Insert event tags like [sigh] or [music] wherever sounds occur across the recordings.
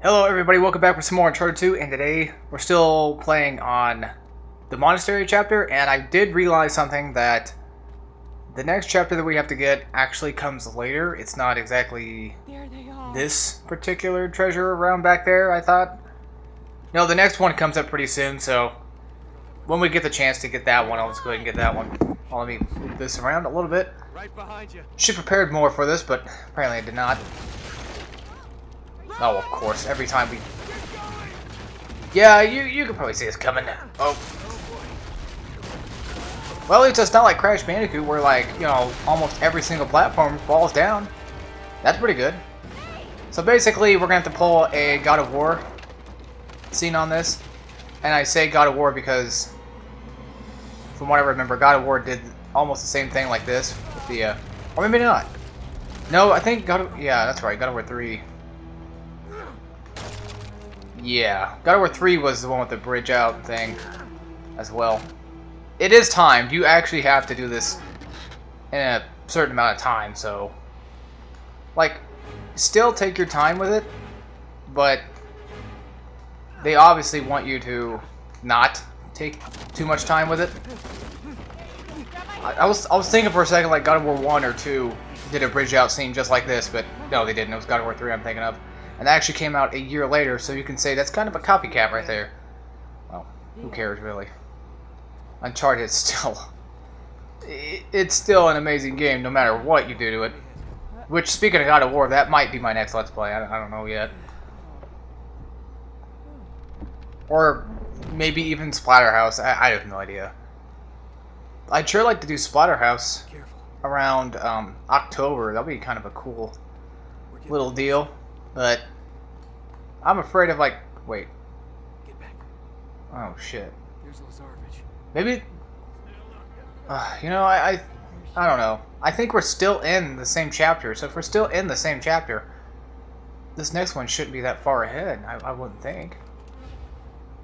Hello everybody, welcome back for some more Uncharted 2, and today we're still playing on the Monastery chapter, and I did realize something that the next chapter that we have to get actually comes later. It's not exactly There they are. this particular treasure around back there, I thought. No, the next one comes up pretty soon, so when we get the chance to get that one, I'll just go ahead and get that one. Well, let me move this around a little bit. Right behind you. Should prepared more for this, but apparently I did not. Oh, of course, every time we... Yeah, you you can probably see us coming. Oh. Well, it's just not like Crash Bandicoot where, like, you know, almost every single platform falls down. That's pretty good. So basically, we're going to have to pull a God of War scene on this. And I say God of War because, from what I remember, God of War did almost the same thing like this with the, uh, or maybe not. No, I think God of, yeah, that's right, God of War 3. Yeah, God of War 3 was the one with the bridge out thing as well. It is timed. You actually have to do this in a certain amount of time, so like still take your time with it, but they obviously want you to not take too much time with it. I, I was I was thinking for a second like God of War 1 or 2 did a bridge out scene just like this, but no, they didn't. It was God of War 3 I'm thinking of. And that actually came out a year later, so you can say that's kind of a copycat right there. Well, who cares really? Uncharted is still... [laughs] It's still an amazing game no matter what you do to it. Which, speaking of God of War, that might be my next Let's Play. I, I don't know yet. Or maybe even Splatterhouse. I, I have no idea. I'd sure like to do Splatterhouse around um, October. That'll be kind of a cool little deal. But I'm afraid of like, wait, Get back. oh shit. There's Lazarevic. Maybe, uh, you know, I, I, I don't know. I think we're still in the same chapter. So if we're still in the same chapter, this next one shouldn't be that far ahead. I, I wouldn't think.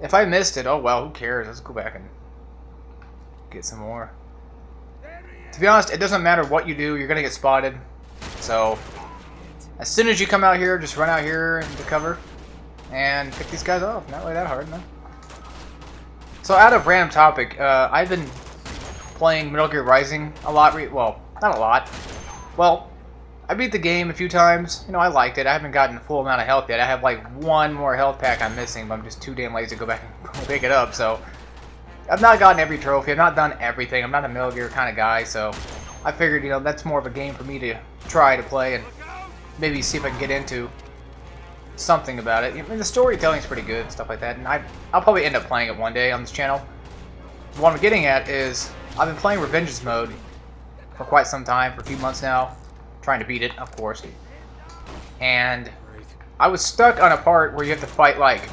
If I missed it, oh well, who cares? Let's go back and get some more. To be honest, it doesn't matter what you do, you're gonna get spotted. So, as soon as you come out here, just run out here into cover and pick these guys off. Not really that hard, no. So, out of random topic, uh, I've been playing Metal Gear Rising a lot. Well, not a lot. Well, I beat the game a few times. You know, I liked it. I haven't gotten the full amount of health yet. I have like one more health pack I'm missing, but I'm just too damn lazy to go back and [laughs] pick it up. So, I've not gotten every trophy. I've not done everything. I'm not a Metal Gear kind of guy, so I figured, you know, that's more of a game for me to try to play and maybe see if I can get into something about it. I mean, the storytelling's pretty good, stuff like that, and I, I'll probably end up playing it one day on this channel. What I'm getting at is, I've been playing Revengeance mode for quite some time, for a few months now, trying to beat it, of course. And I was stuck on a part where you have to fight, like,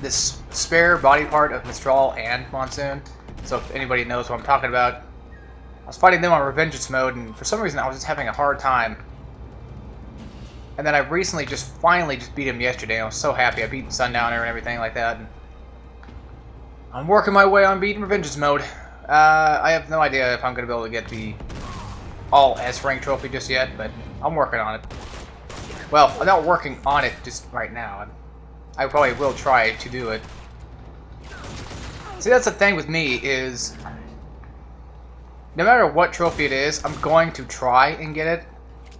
this spare body part of Mistral and Monsoon. So if anybody knows what I'm talking about, I was fighting them on Revengeance mode, and for some reason I was just having a hard time. And then I recently just finally just beat him yesterday. I was so happy. I beat Sundowner and everything like that. And I'm working my way on beating Revengeance mode. Uh, I have no idea if I'm going to be able to get the all S rank trophy just yet, but I'm working on it. Well, I'm not working on it just right now. I probably will try to do it. See, that's the thing with me is, no matter what trophy it is, I'm going to try and get it.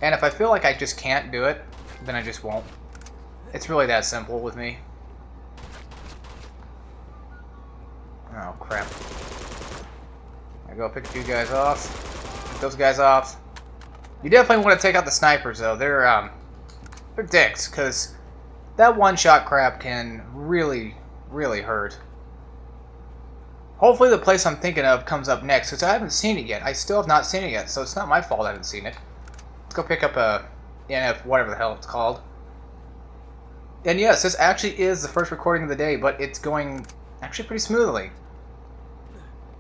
And if I feel like I just can't do it, then I just won't. It's really that simple with me. Oh, crap. I go pick few guys off. Pick those guys off. You definitely want to take out the snipers, though. They're, um, they're dicks, because that one-shot crap can really, really hurt. Hopefully the place I'm thinking of comes up next, because I haven't seen it yet. I still have not seen it yet, so it's not my fault I haven't seen it. Let's go pick up a NF, whatever the hell it's called. And yes, this actually is the first recording of the day, but it's going actually pretty smoothly.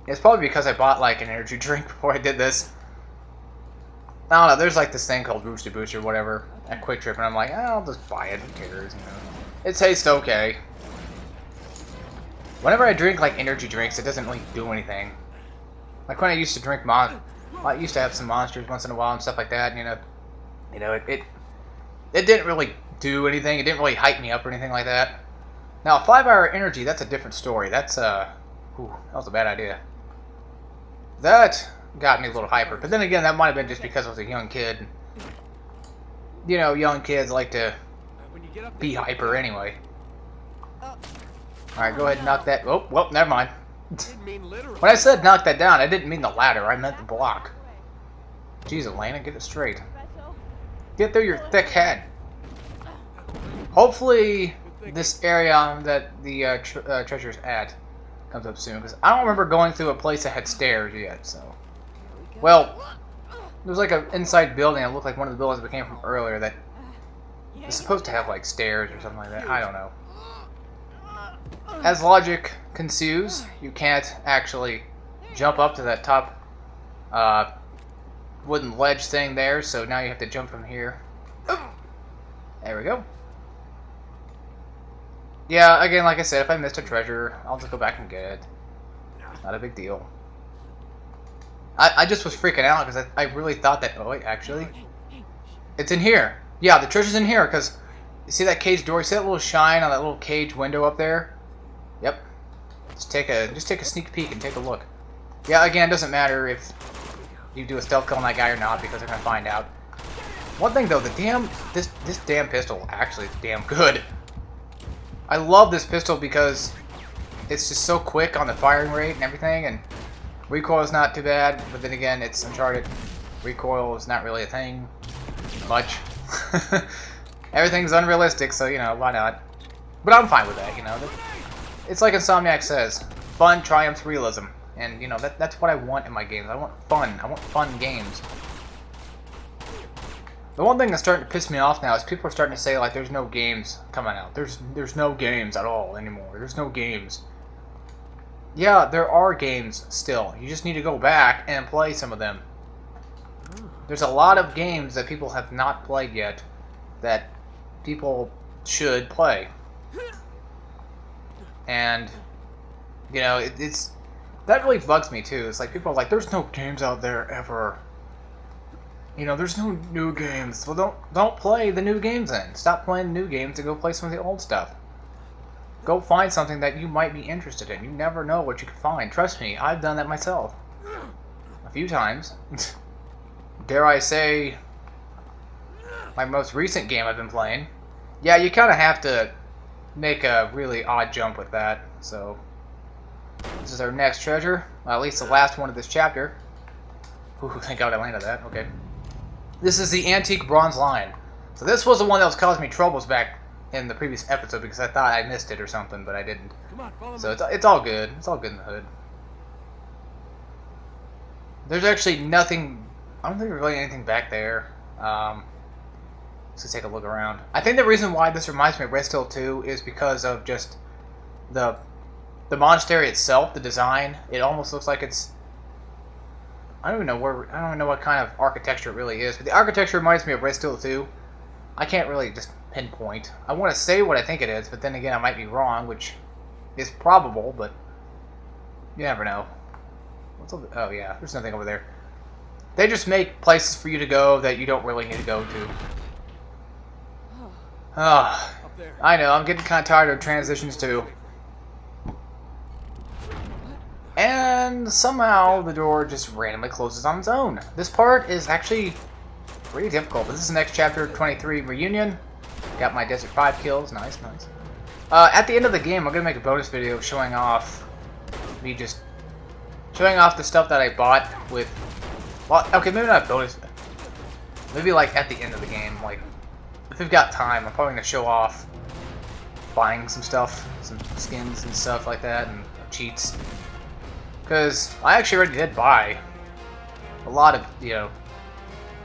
It's probably because I bought like an energy [laughs] drink before I did this. I don't know, there's like this thing called Booster Boost or whatever at QuikTrip, and I'm like, eh, I'll just buy it, who cares, you know. It tastes okay. Whenever I drink like energy drinks, it doesn't really do anything. Like when I used to drink Mon, I used to have some monsters once in a while and stuff like that. And, you know, you know, it, it it didn't really do anything. It didn't really hype me up or anything like that. Now, five hour energy, that's a different story. That's, uh, that was a bad idea. That got me a little hyper. But then again, that might have been just because I was a young kid. You know, young kids like to be hyper anyway. Alright, go ahead and knock that. Oh, well, never mind. [laughs] When I said knock that down, I didn't mean the ladder. I meant the block. Jeez, Elena, get it straight. Get through your thick head. Hopefully, this area that the uh, tr uh, treasure's at comes up soon. Because I don't remember going through a place that had stairs yet, so... Well, there was like an inside building that looked like one of the buildings we came from earlier that that is supposed to have like stairs or something like that. I don't know. As logic ensues, you can't actually jump up to that top uh, wooden ledge thing there, so now you have to jump from here. There we go. Yeah, again, like I said, if I missed a treasure, I'll just go back and get it. Not a big deal. I, I just was freaking out because I, I really thought that... Oh, wait, actually... It's in here. Yeah, the treasure's in here because... You see that cage door? You see that little shine on that little cage window up there? Yep. Just take a just take a sneak peek and take a look. Yeah, again, it doesn't matter if you do a stealth kill on that guy or not because they're gonna find out. One thing though, the damn this this damn pistol actually is damn good. I love this pistol because it's just so quick on the firing rate and everything, and recoil is not too bad. But then again, it's Uncharted. Recoil is not really a thing much. [laughs] Everything's unrealistic, so you know why not? But I'm fine with that. You know, it's like Insomniac says, fun triumphs realism, and you know that that's what I want in my games. I want fun. I want fun games. The one thing that's starting to piss me off now is people are starting to say like there's no games coming out. There's there's no games at all anymore. There's no games. Yeah, there are games still. You just need to go back and play some of them. There's a lot of games that people have not played yet that people should play. And you know, it, it's that really bugs me too. It's like people are like, "There's no games out there ever." You know, there's no new games. Well, don't don't play the new games then. Stop playing new games and go play some of the old stuff. Go find something that you might be interested in. You never know what you can find. Trust me, I've done that myself a few times. [laughs] Dare I say, my most recent game I've been playing. Yeah, you kind of have to make a really odd jump with that. So, this is our next treasure. Well, at least the last one of this chapter. Ooh, [laughs] thank God I landed that. Okay. This is the antique bronze lion. So this was the one that was causing me troubles back in the previous episode because I thought I missed it or something, but I didn't. Come on, So it's, it's all good. It's all good in the hood. There's actually nothing. I don't think there's really anything back there. Um, let's take a look around. I think the reason why this reminds me of Red Steel 2 is because of just the the monastery itself, the design. It almost looks like it's. I don't even know where. I don't even know what kind of architecture it really is, but the architecture reminds me of Red Steel 2. I can't really just pinpoint. I want to say what I think it is, but then again, I might be wrong, which is probable, but you never know. What's over, oh yeah, there's nothing over there. They just make places for you to go that you don't really need to go to. Ah, there. I know, I'm getting kind of tired of transitions too. And somehow the door just randomly closes on its own. This part is actually pretty difficult, but this is the next chapter, 23 Reunion. Got my Desert 5 kills, nice, nice. Uh, at the end of the game, I'm going to make a bonus video showing off me just showing off the stuff that I bought with, well, okay, maybe not bonus, maybe like at the end of the game, like, if we've got time, I'm probably going to show off buying some stuff, some skins and stuff like that, and cheats. Because I actually already did buy a lot of, you know,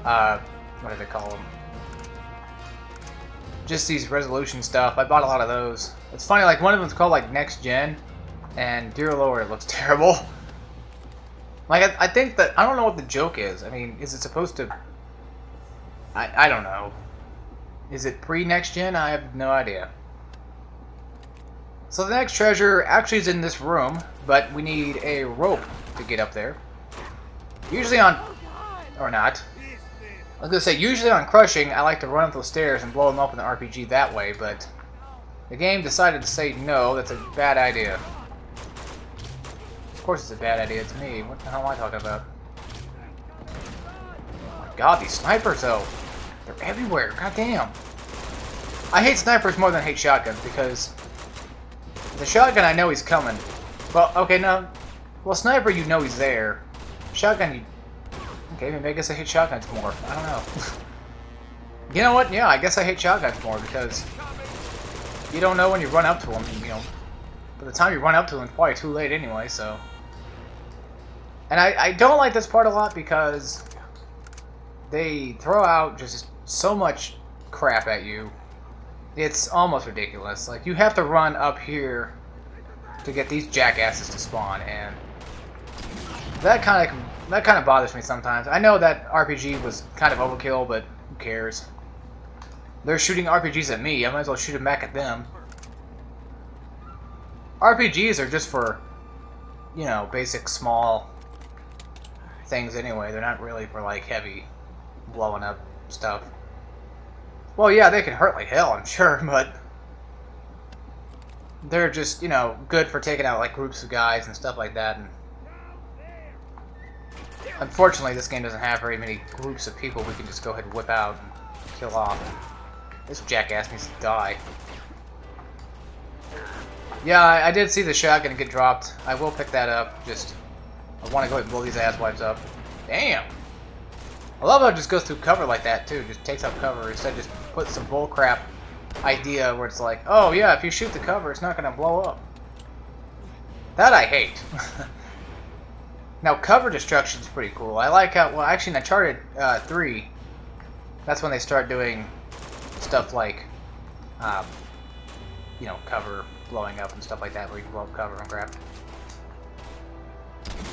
uh, what do they call them? Just these resolution stuff. I bought a lot of those. It's funny, like, one of them's called, like, Next Gen, and dear lord, it looks [laughs] terrible. Like, I, I think that, I don't know what the joke is. I mean, is it supposed to, I, I don't know. Is it pre-Next Gen? I have no idea. So the next treasure actually is in this room, but we need a rope to get up there. Usually on, or not. I was gonna say, usually on Crushing, I like to run up those stairs and blow them up in the RPG that way, but the game decided to say no, that's a bad idea. Of course it's a bad idea, it's me. What the hell am I talking about? Oh my god, these snipers though! They're everywhere, god damn! I hate snipers more than I hate shotguns, because the shotgun I know he's coming. Well, okay, no. Well, sniper you know he's there. Shotgun you Okay, maybe I guess I hate shotguns more. I don't know. [laughs] you know what? Yeah, I guess I hate shotguns more because you don't know when you run up to them. You know, by the time you run up to them, it's probably too late anyway. So, and I I don't like this part a lot because they throw out just so much crap at you. It's almost ridiculous. Like you have to run up here to get these jackasses to spawn, and that kind of that kind of bothers me sometimes. I know that RPG was kind of overkill, but who cares? They're shooting RPGs at me. I might as well shoot them back at them. RPGs are just for, you know, basic small things anyway. They're not really for, like, heavy blowing up stuff. Well, yeah, they can hurt like hell, I'm [laughs] sure, but they're just, you know, good for taking out, like, groups of guys and stuff like that. And Unfortunately, this game doesn't have very many groups of people we can just go ahead and whip out and kill off. This jackass needs to die. Yeah, I, I did see the shotgun get dropped. I will pick that up. Just, I want to go ahead and blow these asswipes up. Damn! I love how it just goes through cover like that, too. Just takes out cover instead of just put some bullcrap idea where it's like, oh yeah, if you shoot the cover, it's not going to blow up. That I hate. [laughs] Now, cover destruction is pretty cool. I like how, well, actually, in Uncharted uh, 3, that's when they start doing stuff like, um, you know, cover blowing up and stuff like that, where you blow up cover and grab.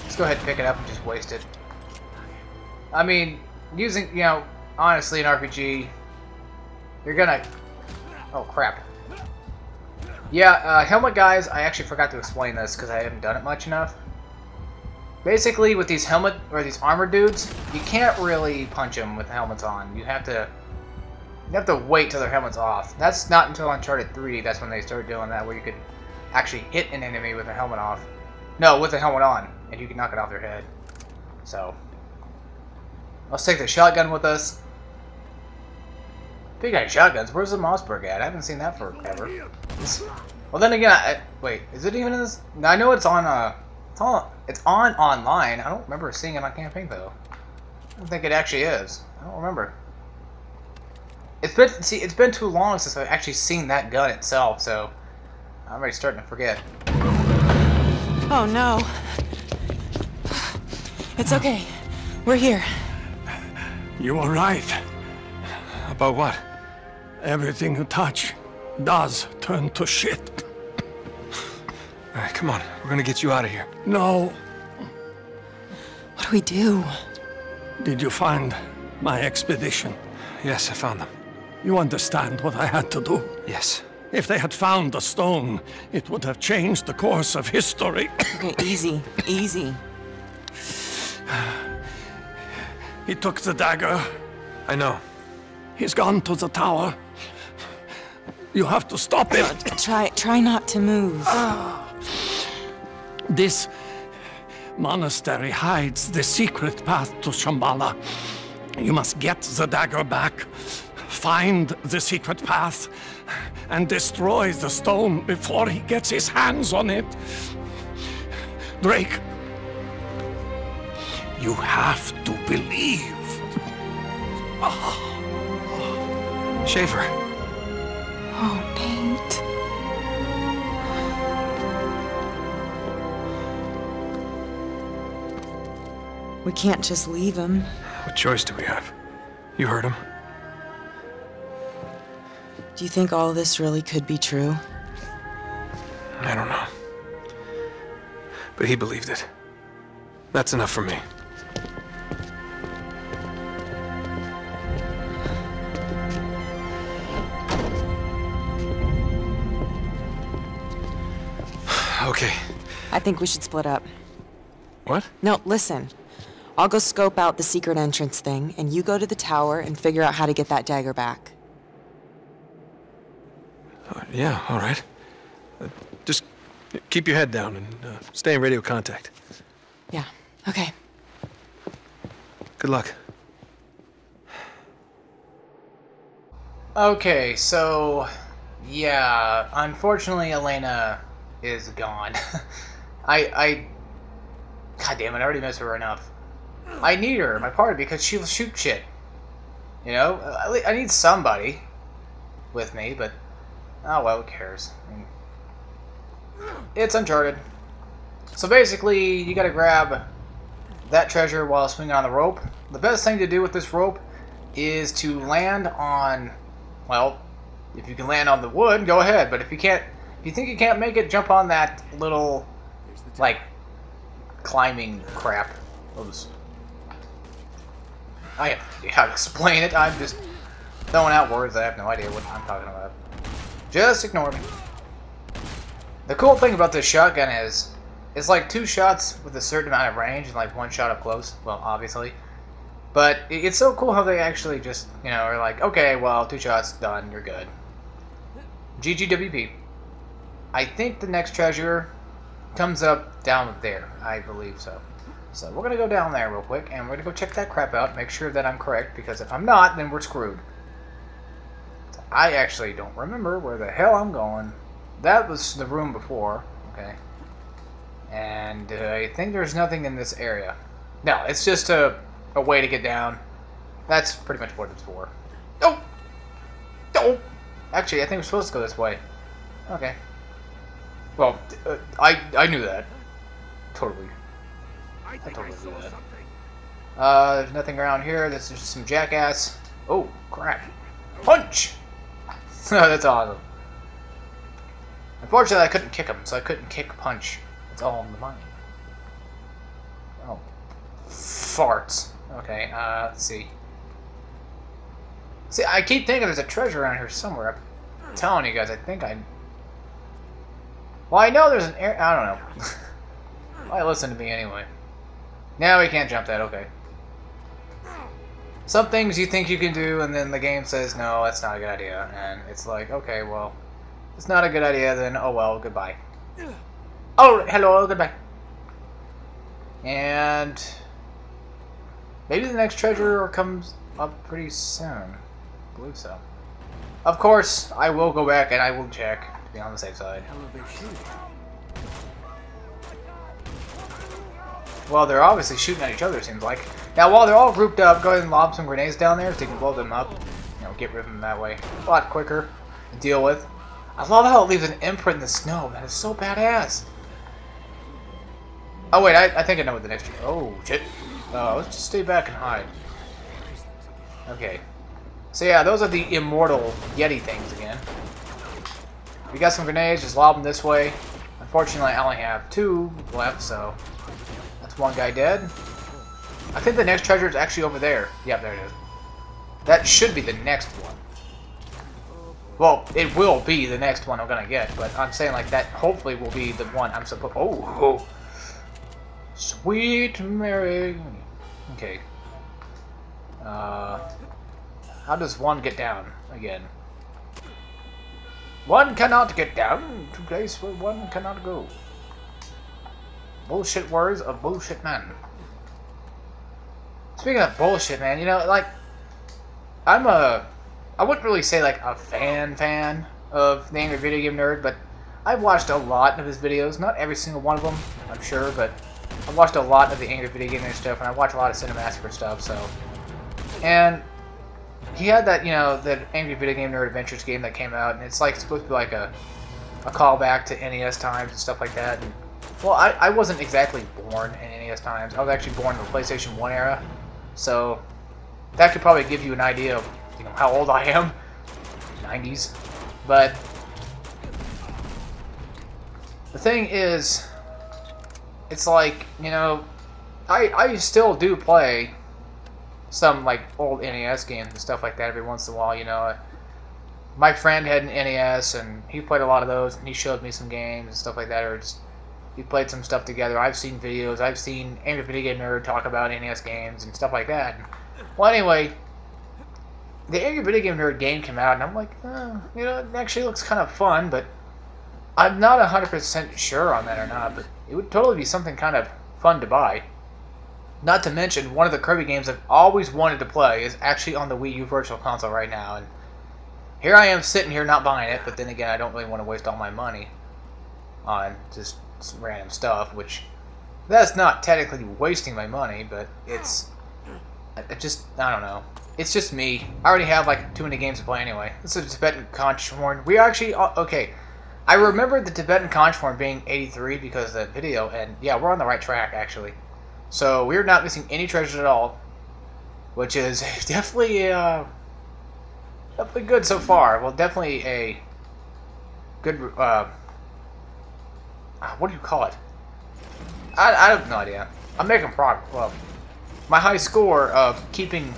Let's go ahead and pick it up and just waste it. I mean, using, you know, honestly, an RPG, you're gonna... Oh, crap. Yeah, uh, helmet guys, I actually forgot to explain this because I haven't done it much enough. Basically, with these helmet or these armor dudes, you can't really punch them with the helmets on. You have to you have to wait till their helmet's off. That's not until Uncharted 3. That's when they start doing that, where you could actually hit an enemy with a helmet off. No, with the helmet on, and you can knock it off their head. So, let's take the shotgun with us. Big guy shotguns. Where's the Mossberg at? I haven't seen that for forever. well, then again, I, wait, is it even in this? I know it's on. Uh, it's on, it's on online. I don't remember seeing it on campaign though. I don't think it actually is. I don't remember. It's been see, it's been too long since I've actually seen that gun itself, so I'm already starting to forget. Oh no. It's okay. We're here. You were right. About what? Everything you touch does turn to shit. All right, come on. We're gonna get you out of here. No. What do we do? Did you find my expedition? Yes, I found them. You understand what I had to do? Yes. If they had found the stone, it would have changed the course of history. [coughs] Okay, easy, easy. he took the dagger. I know. He's gone to the tower. You have to stop him. Try, try not to move. [sighs] This monastery hides the secret path to Shambhala. You must get the dagger back, find the secret path, and destroy the stone before he gets his hands on it. Drake, you have to believe. Schafer. Oh, Nate. We can't just leave him. What choice do we have? You heard him. Do you think all this really could be true? I don't know. But he believed it. That's enough for me. I think we should split up. What? No, listen. I'll go scope out the secret entrance thing, and you go to the tower and figure out how to get that dagger back. Uh, yeah, all right. Uh, just keep your head down and uh, stay in radio contact. Yeah, okay. Good luck. Okay, so yeah, unfortunately Elena is gone. [laughs] I I God damn it, I already miss her enough. I need her in my party because she will shoot shit. You know, I, I need somebody with me, but oh well, who cares? I mean, it's Uncharted. So basically, you gotta grab that treasure while swinging on the rope. The best thing to do with this rope is to land on well, if you can land on the wood, go ahead. But if you can't, if you think you can't make it, jump on that little, like, climbing crap. Those. I have how to explain it. I'm just throwing out words. I have no idea what I'm talking about. Just ignore me. The cool thing about this shotgun is, it's like two shots with a certain amount of range and like one shot up close. Well, obviously. But it's so cool how they actually just, you know, are like, okay, well, two shots, done, you're good. GGWP. I think the next treasure comes up down there. I believe so. So we're going to go down there real quick, and we're going to go check that crap out, make sure that I'm correct, because if I'm not, then we're screwed. I actually don't remember where the hell I'm going. That was the room before, okay. And uh, I think there's nothing in this area. No, it's just a a way to get down. That's pretty much what it's for. Oh! Oh! Actually, I think we're supposed to go this way. Okay. Well, uh, I I knew that. Totally. I totally knew that. Uh, there's nothing around here. This is just some jackass. Oh, crap. Punch! [laughs] That's awesome. Unfortunately, I couldn't kick him, so I couldn't kick punch. It's all in the mind. Oh. Farts. Okay, uh, let's see. See, I keep thinking there's a treasure around here somewhere. I'm telling you guys, I think I... Well, I know there's an air... I don't know. [laughs] Why listen to me anyway? Now we can't jump that, okay. Some things you think you can do, and then the game says, no, that's not a good idea. And it's like, okay, well, it's not a good idea, then oh well, goodbye. Oh, hello, goodbye. And Maybe the next treasure comes up pretty soon. I believe so. Of course, I will go back and I will check on the safe side. Well, they're obviously shooting at each other, seems like. Now, while they're all grouped up, go ahead and lob some grenades down there so you can blow them up. You know, get rid of them that way. A lot quicker to deal with. I love how it leaves an imprint in the snow. That is so badass. Oh, wait, I, I think I know what the next... Oh, shit. Uh, let's just stay back and hide. Okay. So yeah, those are the immortal Yeti things again. We got some grenades, just lob them this way. Unfortunately, I only have two left, so that's one guy dead. I think the next treasure is actually over there. Yep, there it is. That should be the next one. Well, it will be the next one I'm gonna get, but I'm saying like that hopefully will be the one I'm supposed. Oh, oh, sweet Mary. Okay. Uh, how does one get down again? One cannot get down to place where one cannot go. Bullshit words of bullshit man. Speaking of bullshit, man, you know, like, I'm a, I wouldn't really say like a fan fan of the Angry Video Game Nerd, but I've watched a lot of his videos, not every single one of them, I'm sure, but I've watched a lot of the Angry Video Game Nerd stuff, and I watch a lot of Cinemassacre stuff, so... And he had that, you know, that Angry Video Game Nerd Adventures game that came out, and it's like supposed to be like a, a callback to NES times and stuff like that. And, well, I, I wasn't exactly born in NES times. I was actually born in the PlayStation 1 era, so that could probably give you an idea of, you know, how old I am. 90s. But the thing is, it's like, you know, I, I still do play some, like, old NES games and stuff like that every once in a while, you know. My friend had an NES, and he played a lot of those, and he showed me some games and stuff like that, or just, we played some stuff together. I've seen videos. I've seen Angry Video Game Nerd talk about NES games and stuff like that. Well, anyway, the Angry Video Game Nerd game came out, and I'm like, oh, you know, it actually looks kind of fun, but I'm not 100% sure on that or not, but it would totally be something kind of fun to buy. Not to mention, one of the Kirby games I've always wanted to play is actually on the Wii U Virtual Console right now, and here I am sitting here not buying it, but then again, I don't really want to waste all my money on just random stuff, which that's not technically wasting my money, but it's I just I don't know. It's just me. I already have like too many games to play anyway. This is Tibetan Conch Horn. We actually uh, okay. I remember the Tibetan conch horn being 83 because of that video, and yeah, we're on the right track actually. So we're not missing any treasures at all, which is [laughs] definitely uh, definitely good so far. Well, definitely a good. Uh, uh, what do you call it? I, I have no idea. I'm making progress. Well, my high score of keeping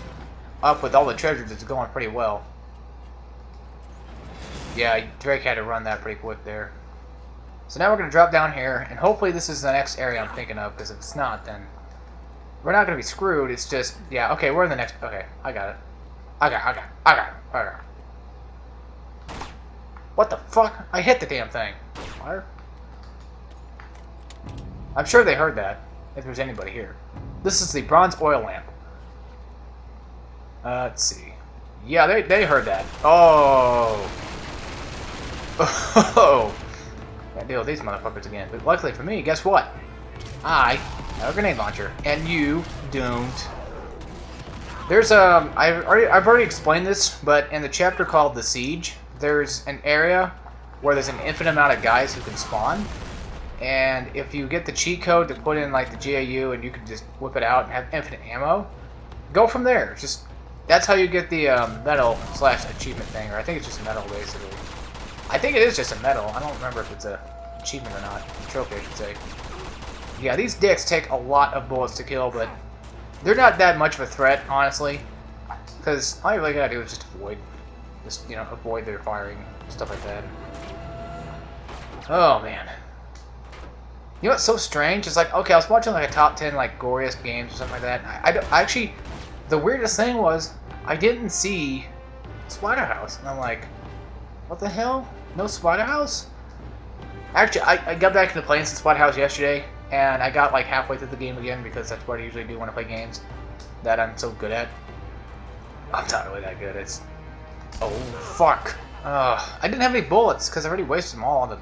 up with all the treasures is going pretty well. Yeah, Drake had to run that pretty quick there. So now we're going to drop down here, and hopefully this is the next area I'm thinking of, because if it's not, then we're not going to be screwed. It's just, yeah, okay, we're in the next, okay, I got it. I got I got I got I got. What the fuck? I hit the damn thing. Fire? I'm sure they heard that, if there's anybody here. This is the bronze oil lamp. Uh, let's see. Yeah, they, they heard that. Oh. [laughs] Oh. Gotta deal with these motherfuckers again. But luckily for me, guess what? I a grenade launcher, and you don't. There's um, I've already I've already explained this, but in the chapter called the siege, there's an area where there's an infinite amount of guys who can spawn, and if you get the cheat code to put in like the GAU and you can just whip it out and have infinite ammo, go from there. Just that's how you get the um, medal slash achievement thing, or I think it's just a medal basically. I think it is just a medal. I don't remember if it's a achievement or not. A trophy, I should say. Yeah, these dicks take a lot of bullets to kill, but they're not that much of a threat, honestly. Because all you really gotta do is just avoid, just you know, avoid their firing, stuff like that. Oh man. You know what's so strange? It's like, okay, I was watching like a top 10 like goriest games or something like that. I, I, I actually, the weirdest thing was, I didn't see Splatterhouse. And I'm like, what the hell? No Splatterhouse? Actually, I, I got back into playing some Splatterhouse yesterday, and I got like halfway through the game again because that's what I usually do when I play games that I'm so good at. I'm not really that good. It's oh fuck. Uh, I didn't have any bullets because I already wasted them all on the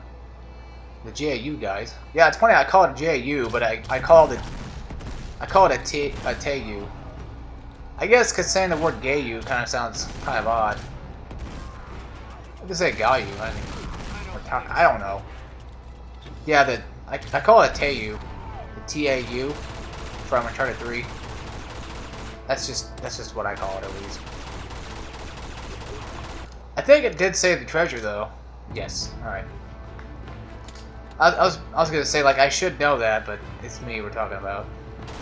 the JAU guys. Yeah, it's funny. I call it a JAU, but I I called it I call it a T a TAU. I guess because saying the word GAU kind of sounds kind of odd. I could say Gayu. I mean, I don't know. Yeah, the I, I call it TAU, the T-A-U from Uncharted 3. That's just that's just what I call it at least. I think it did say the treasure though. Yes. All right. I, I was I was gonna say like I should know that, but it's me we're talking about.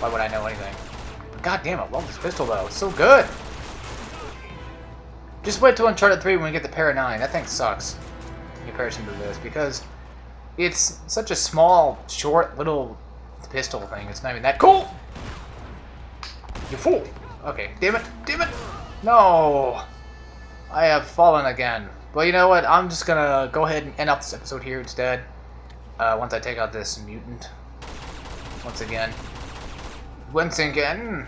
Why would I know anything? God damn, I love this pistol though. It's so good. Just wait till Uncharted 3 when we get the Para 9. That thing sucks in comparison to this because it's such a small, short, little pistol thing. It's not even that cool. You fool. Okay, damn it, damn it. No. I have fallen again. But you know what? I'm just gonna go ahead and end up this episode here instead. Uh, once I take out this mutant. Once again. Once again.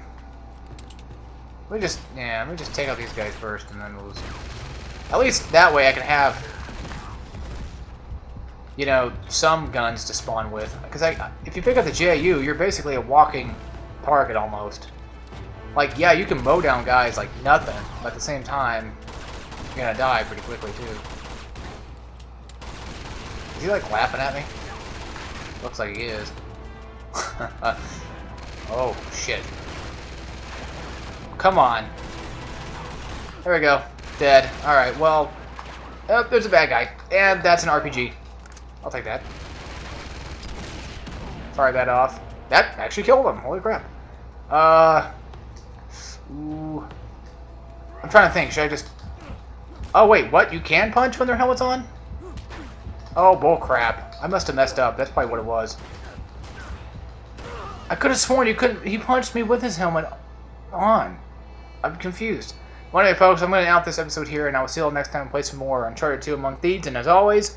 We just, yeah, me just take out these guys first, and then we'll. Just, at least that way I can have, you know, some guns to spawn with. Because I, if you pick up the JU, you're basically a walking target almost. Like, yeah, you can mow down guys like nothing, but at the same time, you're gonna die pretty quickly too. Is he like laughing at me? Looks like he is. [laughs] oh shit. Come on. There we go. Dead. Alright, well... Oh, there's a bad guy. And that's an RPG. I'll take that. Fire that off. That actually killed him. Holy crap. Uh... Ooh. I'm trying to think. Should I just... Oh, wait. What? You can punch when their helmet's on? Oh, bullcrap. I must have messed up. That's probably what it was. I could have sworn you couldn't. He punched me with his helmet on. I'm confused. Well, anyway, folks, I'm going to out this episode here, and I will see you all next time and play some more Uncharted 2 Among Thieves. And as always,